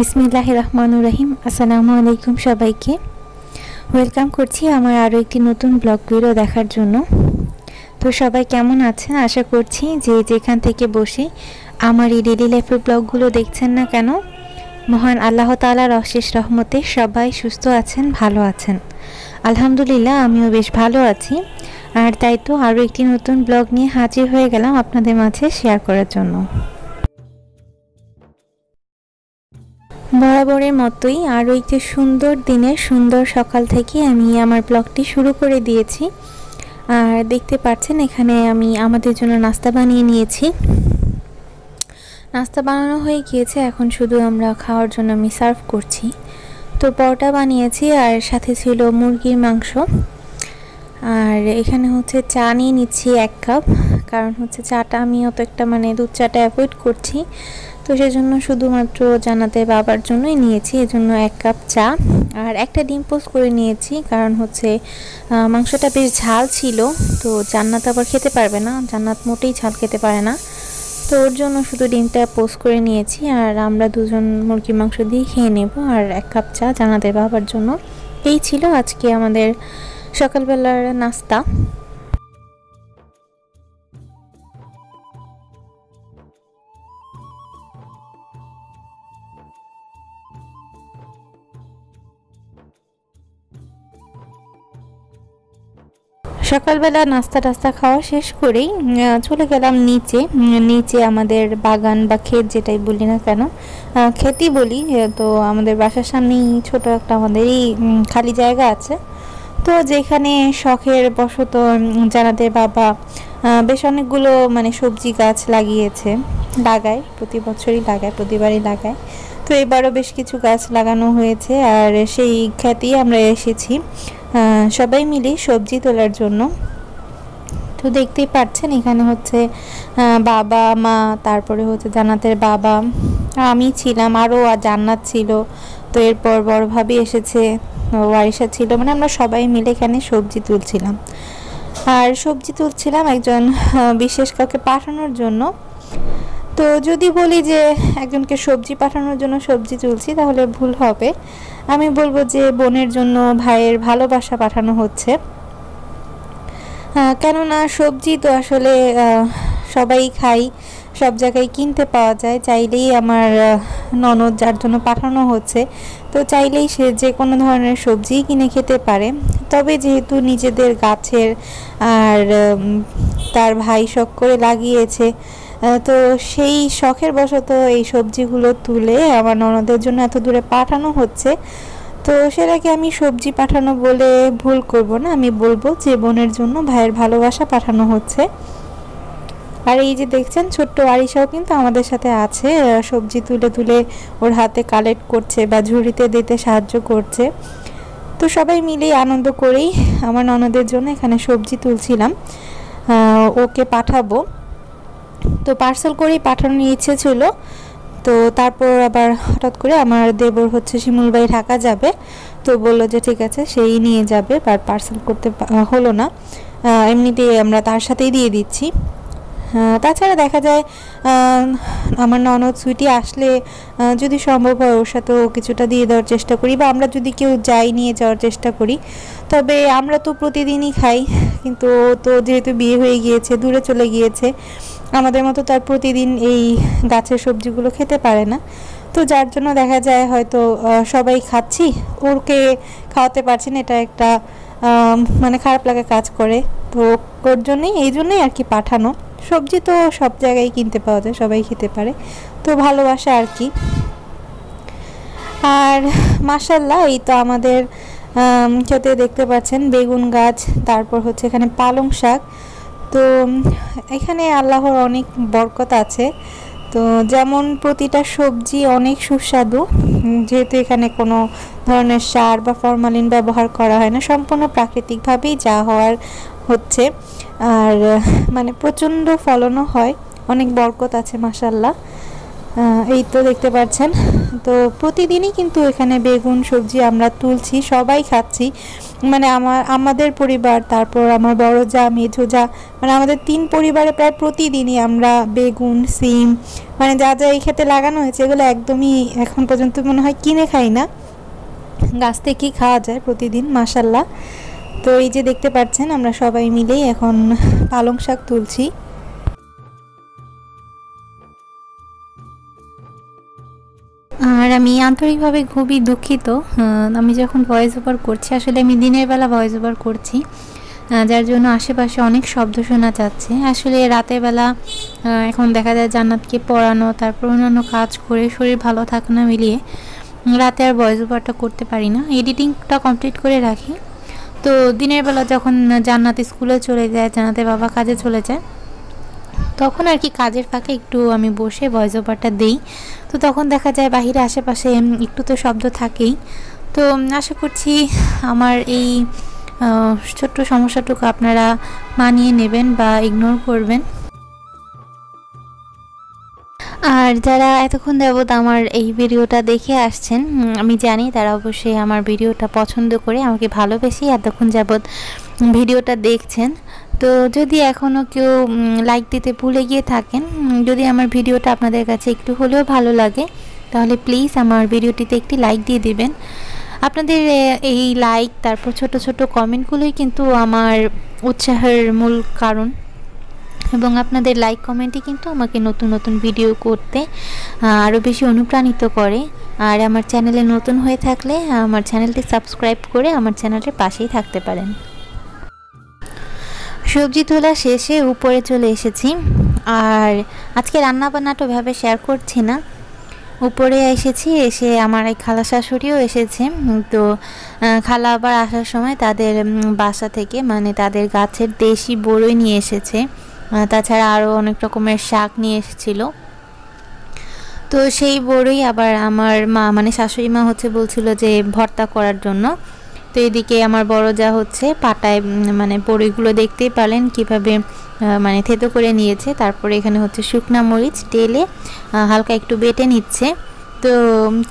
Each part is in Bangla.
বিসমিল্লাহ রহমানুর রহিম আসসালামু আলাইকুম সবাইকে। ওয়েলকাম করছি আমার আরও একটি নতুন ব্লগ ভিডিও দেখার জন্য। তো সবাই কেমন আছেন? আশা করছি যে যেখান থেকে বসে আমার এই ডেলি লাইফের ব্লগগুলো দেখছেন না কেন, মহান আল্লাহ তালার অশেষ রহমতে সবাই সুস্থ আছেন, ভালো আছেন। আলহামদুলিল্লাহ, আমিও বেশ ভালো আছি। আর তাই তো আরও একটি নতুন ব্লগ নিয়ে হাজির হয়ে গেলাম আপনাদের মাঝে শেয়ার করার জন্য। বরাবরের মতোই আরও একটি সুন্দর দিনে সুন্দর সকাল থেকে আমি আমার ব্লগটি শুরু করে দিয়েছি। আর দেখতে পাচ্ছেন এখানে আমি আমাদের জন্য নাস্তা বানিয়ে নিয়েছি। নাস্তা বানানো হয়ে গিয়েছে, এখন শুধু আমরা খাওয়ার জন্য আমি সার্ভ করছি। তো পরোটা বানিয়েছি আর সাথে ছিল মুরগির মাংস। আর এখানে হচ্ছে চা নিয়ে নিচ্ছি এক কাপ। কারণ হচ্ছে চাটা আমি অত একটা মানে দুধ চাটা অ্যাভয়েড করছি। তো সেজন্য শুধুমাত্র জানাতে বাবার জন্যই নিয়েছি, এজন্য এক কাপ চা। আর একটা ডিম পোস্ট করে নিয়েছি, কারণ হচ্ছে মাংসটা বেশ ঝাল ছিল। তো জান্নাত আবার খেতে পারবে না, জান্নাত মোটেই ঝাল খেতে পারে না। তো ওর জন্য শুধু ডিমটা পোস্ট করে নিয়েছি, আর আমরা দুজন মুরগির মাংস দিয়ে খেয়ে নেব। আর এক কাপ চা জানাতে বাবার জন্য। এই ছিল আজকে আমাদের সকালবেলার নাস্তা। সকালবেলা নাস্তা টাস্তা খাওয়া শেষ করেই চলে গেলাম নিচে। নিচে আমাদের বাগান বা ক্ষেত যেটাই বলি না কেন ক্ষেতই বলি তো আমাদের বাসার সামনেই ছোট একটা আমাদেরই খালি জায়গা আছে। তো যেখানে শখের বশত জানাদের বাবা বেশ অনেকগুলো মানে সবজি গাছ লাগিয়েছে, লাগায়, প্রতি বছরই লাগায়, প্রতিবারই লাগায়। তো এবারও বেশ কিছু গাছ লাগানো হয়েছে, আর সেই খ্যাতি আমরা এসেছি। সবাই মিলে সবজি তোলার জন্য। তো দেখতেই পাচ্ছেন, এখানে হচ্ছে বাবা, মা, তারপরে হচ্ছে জান্নাতের বাবা। আমি ছিলাম আরও জান্নাত ছিল। তো এরপর বড় ভাবি এসেছে ওয়ারিসা ছিল মানে আমরা সবাই মিলে এখানে সবজি তুলছিলাম। আর সবজি তুলছিলাম একজন বিশেষ কাউকে পাঠানোর জন্য। তো যদি বলি যে একজনকে সবজি পাঠানোর জন্য সবজি তুলছি, তাহলে ভুল হবে। আমি বলব যে বোনের জন্য ভাইয়ের ভালোবাসা পাঠানো হচ্ছে। কেননা সবজি তো আসলে সবাই খাই সব জায়গায় কিনতে পাওয়া যায়। চাইলেই আমার ননদ যার জন্য পাঠানো হচ্ছে, তো চাইলেই সে যে কোনো ধরনের সবজি কিনে খেতে পারে। তবে যেহেতু নিজেদের গাছের আর তার ভাই শখ করে লাগিয়েছে তো সেই শখের বশত এই সবজিগুলো তুলে আমার ননদের জন্য এত দূরে পাঠানো হচ্ছে। তো সেটাকে আমি সবজি পাঠানো বলে ভুল করব না, আমি বলব যে বোনের জন্য ভাইয়ের ভালোবাসা পাঠানো হচ্ছে। আর এই যে দেখছেন, ছোট্ট আরিসাও কিন্তু আমাদের সাথে আছে সবজি তুলে তুলে ওর হাতে কালেক্ট করছে বা ঝুড়িতে দিতে সাহায্য করছে। তো সবাই মিলেই আনন্দ করেই আমার ননদের জন্য এখানে সবজি তুলছিলাম। ওকে পাঠাবো। তো পার্সেল করেই পাঠানোর ইচ্ছে ছিল। তো তারপর আবার হঠাৎ করে আমার দেবর হচ্ছে শিমুলবাই ঢাকা যাবে। তো বলল যে ঠিক আছে, সেই নিয়ে যাবে বাট পার্সেল করতে হলো না। এমনিতেই আমরা তার সাথেই দিয়ে দিচ্ছি। তাছাড়া দেখা যায় আমার ননদ সুইটি আসলে যদি সম্ভব হয় ওর সাথেও কিছুটা দিয়ে দেওয়ার চেষ্টা করি, বা আমরা যদি কেউ যাই নিয়ে যাওয়ার চেষ্টা করি। তবে আমরা তো প্রতিদিনই খাই, কিন্তু তো যেহেতু বিয়ে হয়ে গিয়েছে, দূরে চলে গিয়েছে আমাদের মতো তার প্রতিদিন এই গাছের সবজিগুলো খেতে পারে না। তো যার জন্য দেখা যায় হয়তো সবাই খাচ্ছি, ওরকে খাওয়াতে পারছি না, এটা একটা মানে খারাপ লাগা কাজ করে। তো ওর জন্যই, এই জন্যই আর কি পাঠানো। সবজি তো সব জায়গায় কিনতে পাওয়া যায়, সবাই খেতে পারে। তো ভালোবাসা আর কি। আর মাসাল্লাহ এই তো আমাদের খেতে দেখতে পাচ্ছেন বেগুন গাছ, তারপর হচ্ছে এখানে পালং শাক। তো এখানে আল্লাহর অনেক বরকত আছে। তো যেমন প্রতিটা সবজি অনেক সুস্বাদু, যেহেতু এখানে কোনো ধরনের সার বা ফরমালিন ব্যবহার করা হয় না, সম্পূর্ণ প্রাকৃতিকভাবেই যা হওয়ার হচ্ছে। আর মানে প্রচণ্ড ফলনও হয়, অনেক বরকত আছে মাসাল্লাহ এই তো দেখতে পাচ্ছেন। তো প্রতিদিনই কিন্তু এখানে বেগুন, সবজি আমরা তুলছি, সবাই খাচ্ছি। মানে আমার, আমাদের পরিবার, তারপর আমার বড় যা, মেঝো যা মানে আমাদের তিন পরিবারে প্রায় প্রতিদিনই আমরা বেগুন, সিম মানে যা যা এই খেতে লাগানো হয়েছে, এগুলো একদমই এখন পর্যন্ত মনে হয় কিনে খাই না। গাছ থেকেই খাওয়া যায় প্রতিদিন মাসাল্লাহ তো এই যে দেখতে পাচ্ছেন, আমরা সবাই মিলেই এখন পালং শাক তুলছি। আর আমি আন্তরিকভাবে খুবই দুঃখিত। আমি যখন ভয়েস ওভার করছি, আসলে আমি দিনের বেলা ভয়েস ওভার করছি। যার জন্য আশেপাশে অনেক শব্দ শোনা যাচ্ছে। আসলে রাতের বেলা এখন দেখা যায় জান্নাতকে পড়ানো, তারপর অন্যান্য কাজ করে শরীর ভালো থাকে না মিলিয়ে রাতে আর ভয়েস ওভারটা করতে পারি না। এডিটিংটা কমপ্লিট করে রাখি। তো দিনের বেলা যখন জান্নাত স্কুলে চলে যায়, জান্নাতের বাবা কাজে চলে যায় তখন আর কি কাজের ফাঁকে একটু আমি বসে ভয়েস ওভারটা দিই। তো তখন দেখা যায় বাহিরে আশেপাশে একটু তো শব্দ থাকেই। তো আশা করছি আমার এই ছোট্ট সমস্যাটুকু আপনারা মানিয়ে নেবেন বা ইগনোর করবেন। আর যারা এতক্ষণ যাবৎ আমার এই ভিডিওটা দেখে আসছেন আমি জানি তারা অবশ্যই আমার ভিডিওটা পছন্দ করে আমাকে ভালোবেসে এতক্ষণ যাবৎ ভিডিওটা দেখছেন। তো যদি এখনও কেউ লাইক দিতে ভুলে গিয়ে থাকেন যদি আমার ভিডিওটা আপনাদের কাছে একটু হলেও ভালো লাগে, তাহলে প্লিজ আমার ভিডিওটিতে একটি লাইক দিয়ে দিবেন। আপনাদের এই লাইক তারপর ছোট ছোট কমেন্টগুলোই কিন্তু আমার উৎসাহের মূল কারণ। এবং আপনাদের লাইক কমেন্টই কিন্তু আমাকে নতুন নতুন ভিডিও করতে আরও বেশি অনুপ্রাণিত করে। আর আমার চ্যানেলে নতুন হয়ে থাকলে, আমার চ্যানেলটি সাবস্ক্রাইব করে আমার চ্যানেলের পাশেই থাকতে পারেন। সবজি তোলা শেষে উপরে চলে এসেছি। আর আজকে রান্না বান্নাটা ওইভাবে শেয়ার করছি না। উপরে এসেছি, এসে আমার এই খালা শাশুড়িও এসেছে। তো খালা আবার আসার সময় তাদের বাসা থেকে মানে তাদের গাছের দেশি বড়ই নিয়ে এসেছে। তাছাড়া আরও অনেক রকমের শাক নিয়ে এসেছিল। তো সেই বড়ই আবার আমার মা মানে শাশুড়ি মা হচ্ছে বলছিল যে ভর্তা করার জন্য। তো এদিকে আমার বড় যা হচ্ছে, পাটায় মানে বড়িগুলো দেখতেই পারলেন কীভাবে মানে থেতো করে নিয়েছে। তারপরে এখানে হচ্ছে শুকনা মরিচ টেলে হালকা একটু বেটে নিচ্ছে। তো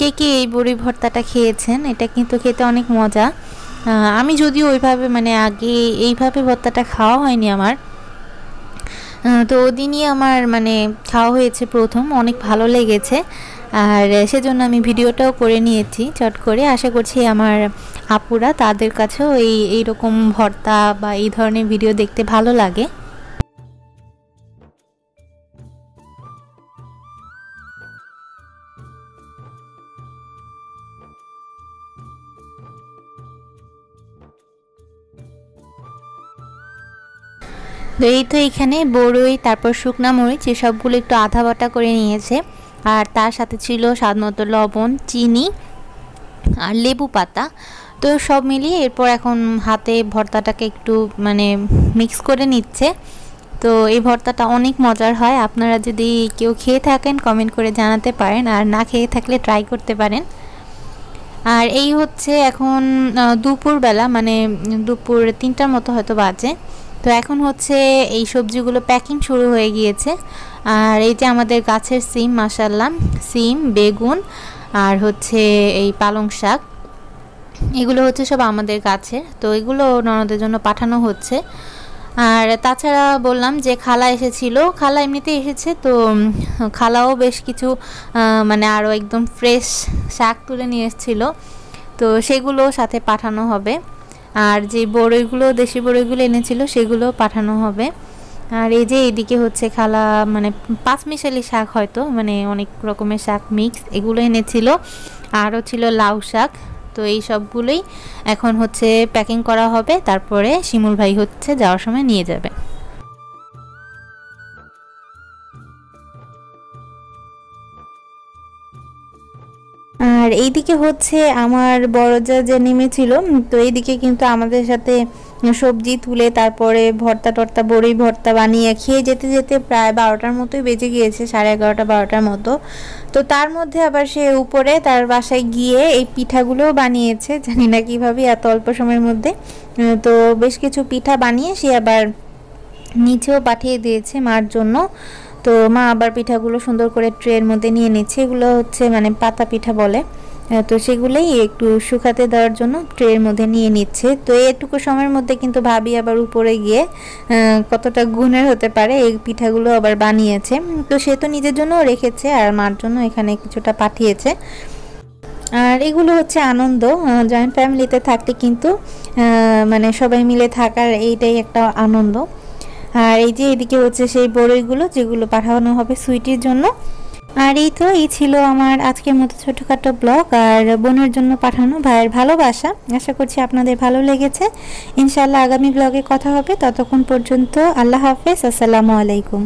কে কে এই বড়ি ভর্তাটা খেয়েছেন? এটা কিন্তু খেতে অনেক মজা। আমি যদিও ওইভাবে মানে আগে এইভাবে ভর্তাটা খাওয়া হয়নি আমার। তো ওদিনই আমার মানে খাওয়া হয়েছে প্রথম, অনেক ভালো লেগেছে। আর সেজন্য আমি ভিডিওটাও করে নিয়েছি চট করে। আশা করছি আমার আপুরা তাদের কাছেও এই, এইরকম ভর্তা বা এই ধরনের ভিডিও দেখতে ভালো লাগে। তো এই তো এখানে বড়ই, তারপর শুকনা মরিচ, এসবগুলো একটু আধা বাটা করে নিয়েছে। আর তার সাথে ছিল স্বাদ মতো লবণ, চিনি আর লেবু পাতা। তো সব মিলিয়ে এরপর এখন হাতে ভর্তাটাকে একটু মানে মিক্স করে নিচ্ছে। তো এই ভর্তাটা অনেক মজার হয়। আপনারা যদি কেউ খেয়ে থাকেন কমেন্ট করে জানাতে পারেন। আর না খেয়ে থাকলে ট্রাই করতে পারেন। আর এই হচ্ছে এখন দুপুরবেলা মানে দুপুর তিনটার মতো হয়তো বাজে। তো এখন হচ্ছে এই সবজিগুলো প্যাকিং শুরু হয়ে গিয়েছে। আর এই যে আমাদের গাছের সিম মাসাল্লাম সিম, বেগুন, আর হচ্ছে এই পালং শাক, এগুলো হচ্ছে সব আমাদের গাছের। তো এগুলো ননদের জন্য পাঠানো হচ্ছে। আর তাছাড়া বললাম যে খালা এসেছিল, খালা এমনিতে এসেছে, তো খালাও বেশ কিছু মানে আরও একদম ফ্রেশ শাক তুলে নিয়ে এসেছিল। তো সেগুলো সাথে পাঠানো হবে। আর যে বড়ইগুলো, দেশি বড়ইগুলো এনেছিল, সেগুলো পাঠানো হবে। আর এই যে এদিকে হচ্ছে খালা মানে পাঁচ মিশালি শাক হয়তো মানে অনেক রকমের শাক মিক্স এগুলো এনেছিল। আরও ছিল লাউ শাক, তো এই সবগুলোই এখন হচ্ছে প্যাকিং করা হবে। তারপরে শিমুল ভাই হচ্ছে যাওয়ার সময় নিয়ে যাবে। আর এইদিকে হচ্ছে আমার বড় যা যে নেমেছিল তো এইদিকে কিন্তু আমাদের সাথে সবজি তুলে তারপরে ভর্তা টর্তা, বড়ি ভর্তা বানিয়ে খেয়ে যেতে যেতে প্রায় বারোটার মতোই বেজে গিয়েছে, সাড়ে এগারোটা, বারোটার মতো। তো তার মধ্যে আবার সে উপরে তার বাসায় গিয়ে এই পিঠাগুলোও বানিয়েছে, জানি না কীভাবে এত অল্প সময়ের মধ্যে। তো বেশ কিছু পিঠা বানিয়ে সে আবার নিচেও পাঠিয়ে দিয়েছে মার জন্য। তো মা আবার পিঠাগুলো সুন্দর করে ট্রের মধ্যে নিয়ে নিচ্ছে। এগুলো হচ্ছে মানে পাতা পিঠা বলে। তো সেগুলোই একটু শুকাতে দেওয়ার জন্য ট্রের মধ্যে নিয়ে নিচ্ছে। তো এটুকু সময়ের মধ্যে কিন্তু ভাবি আবার উপরে গিয়ে কতটা গুণের হতে পারে এই পিঠাগুলো আবার বানিয়েছে। তো সে তো নিজের জন্যও রেখেছে আর মার জন্য এখানে কিছুটা পাঠিয়েছে। আর এগুলো হচ্ছে আনন্দ। জয়েন্ট ফ্যামিলিতে থাকলে কিন্তু মানে সবাই মিলে থাকার এইটাই একটা আনন্দ। আর এই যে এদিকে হচ্ছে সেই বড়ইগুলো যেগুলো পাঠানো হবে সুইটির জন্য। আর এই তো, এই ছিল আমার আজকের মতো ছোটোখাটো ব্লগ। আর বোনের জন্য পাঠানো ভাইয়ের ভালোবাসা। আশা করছি আপনাদের ভালো লেগেছে। ইনশাল্লাহ আগামী ব্লগে কথা হবে। ততক্ষণ পর্যন্ত আল্লাহ হাফেজ। আসসালামু আলাইকুম।